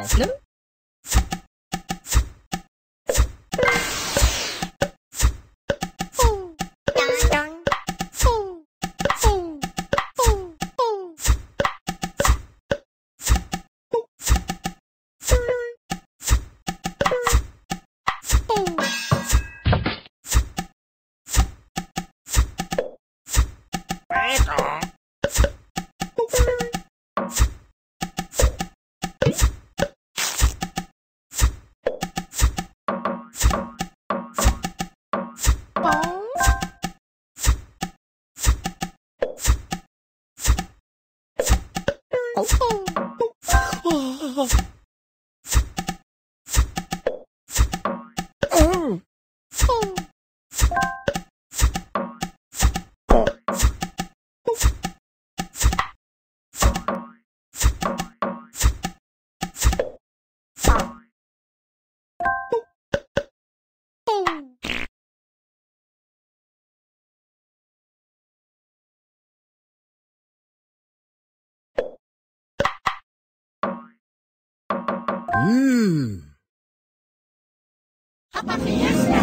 Lesnar. 嗯。Mmm. Papa Fiesta!